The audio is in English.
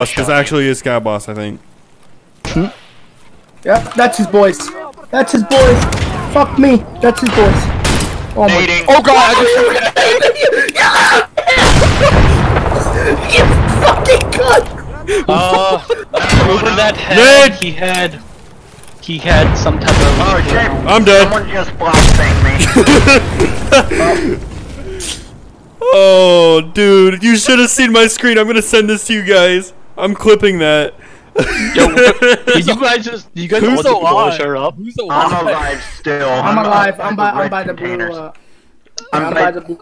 This actually is Sky Boss, I think. Yep, that's his boys. That's his boys. Fuck me. That's his boys. Oh my. Nading. Oh god, You fucking cunt! Uh, over that head, Ned! he had, he had some type of. Oh shit! I'm dead. Someone just blackbanged me. Oh, dude, you should have seen my screen. I'm gonna send this to you guys. I'm clipping that. Yo, did you guys just, you guys Who's all alive? shut up? Who's I'm alive? alive still. I'm alive. I'm by. I'm by the blue. Uh, I'm I'm by- by the blue.